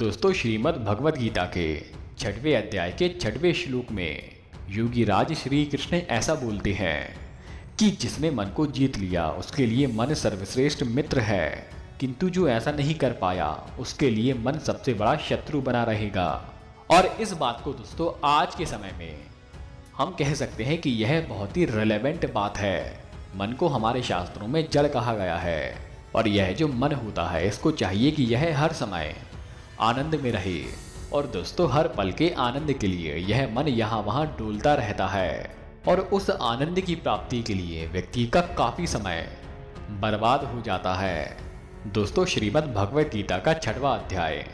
दोस्तों, श्रीमद् भगवद गीता के छठवें अध्याय के छठवें श्लोक में योगी राज श्री कृष्ण ऐसा बोलते हैं कि जिसने मन को जीत लिया, उसके लिए मन सर्वश्रेष्ठ मित्र है। किंतु जो ऐसा नहीं कर पाया, उसके लिए मन सबसे बड़ा शत्रु बना रहेगा। और इस बात को दोस्तों, आज के समय में हम कह सकते हैं कि यह बहुत ही रिलेवेंट बात है। मन को हमारे शास्त्रों में जड़ कहा गया है। और यह जो मन होता है, इसको चाहिए कि यह हर समय आनंद में रहे। और दोस्तों, हर पल के आनंद के लिए यह मन यहाँ वहाँ डोलता रहता है। और उस आनंद की प्राप्ति के लिए व्यक्ति का काफ़ी समय बर्बाद हो जाता है। दोस्तों, श्रीमद् भगवत गीता का छठवा अध्याय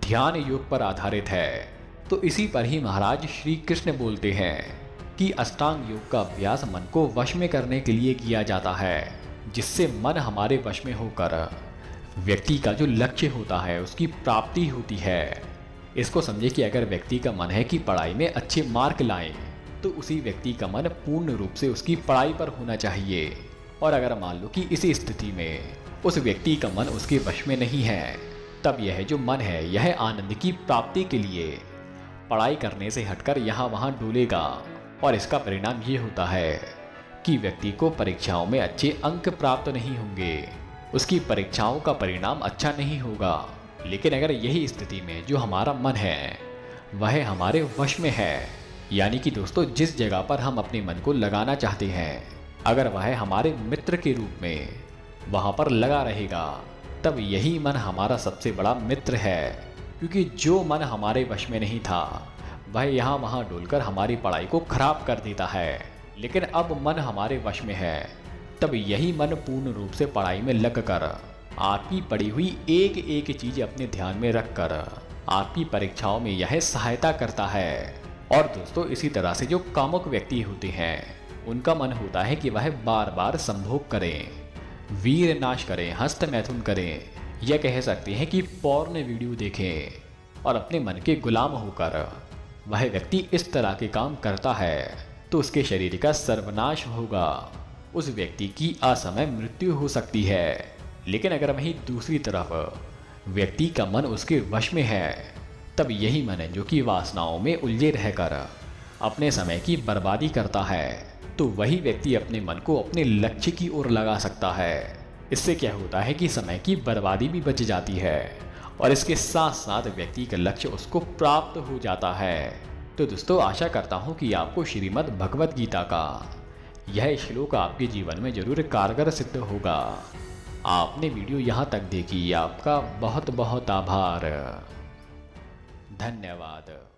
ध्यान योग पर आधारित है। तो इसी पर ही महाराज श्री कृष्ण बोलते हैं कि अष्टांग योग का अभ्यास मन को वश में करने के लिए किया जाता है, जिससे मन हमारे वश में होकर व्यक्ति का जो लक्ष्य होता है, उसकी प्राप्ति होती है। इसको समझे कि अगर व्यक्ति का मन है कि पढ़ाई में अच्छे मार्क लाएँ तो उसी व्यक्ति का मन पूर्ण रूप से उसकी पढ़ाई पर होना चाहिए। और अगर मान लो कि इसी स्थिति में उस व्यक्ति का मन उसके वश में नहीं है, तब यह जो मन है, यह आनंद की प्राप्ति के लिए पढ़ाई करने से हटकर यहाँ वहाँ डोलेगा। और इसका परिणाम ये होता है कि व्यक्ति को परीक्षाओं में अच्छे अंक प्राप्त नहीं होंगे। उसकी परीक्षाओं का परिणाम अच्छा नहीं होगा। लेकिन अगर यही स्थिति में जो हमारा मन है, वह हमारे वश में है, यानी कि दोस्तों जिस जगह पर हम अपने मन को लगाना चाहते हैं, अगर वह हमारे मित्र के रूप में वहाँ पर लगा रहेगा, तब यही मन हमारा सबसे बड़ा मित्र है। क्योंकि जो मन हमारे वश में नहीं था, वह यहाँ वहाँ डोलकर हमारी पढ़ाई को खराब कर देता है। लेकिन अब मन हमारे वश में है। तब यही मन पूर्ण रूप से पढ़ाई में लग कर आपकी पढ़ी हुई एक एक चीज़ अपने ध्यान में रखकर आपकी परीक्षाओं में यह सहायता करता है। और दोस्तों, इसी तरह से जो कामुक व्यक्ति होते हैं, उनका मन होता है कि वह बार बार संभोग करें, वीर नाश करें, हस्त मैथुन करें। यह कह सकते हैं कि पौर्ण वीडियो देखें और अपने मन के गुलाम होकर, वह व्यक्ति इस तरह के काम करता है तो उसके शरीर का सर्वनाश होगा। उस व्यक्ति की असमय मृत्यु हो सकती है। लेकिन अगर वहीं दूसरी तरफ़ व्यक्ति का मन उसके वश में है, तब यही मन जो कि वासनाओं में उलझे रहकर अपने समय की बर्बादी करता है। तो वही व्यक्ति अपने मन को अपने लक्ष्य की ओर लगा सकता है। इससे क्या होता है कि समय की बर्बादी भी बच जाती है और इसके साथ साथ व्यक्ति का लक्ष्य उसको प्राप्त हो जाता है। तो दोस्तों, आशा करता हूँ कि आपको श्रीमद् भगवद गीता का यह श्लोक आपके जीवन में ज़रूर कारगर सिद्ध होगा। आपने वीडियो यहाँ तक देखी। आपका बहुत बहुत आभार। धन्यवाद।